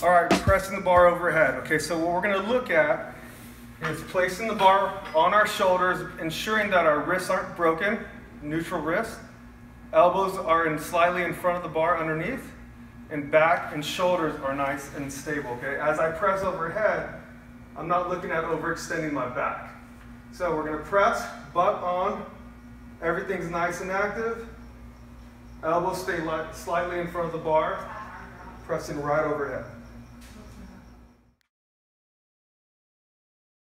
All right, pressing the bar overhead. Okay, so what we're gonna look at is placing the bar on our shoulders, ensuring that our wrists aren't broken, neutral wrists. Elbows are in slightly in front of the bar underneath, and back and shoulders are nice and stable, okay? As I press overhead, I'm not looking at overextending my back. So we're gonna press, butt on, everything's nice and active. Elbows stay slightly in front of the bar, pressing right overhead.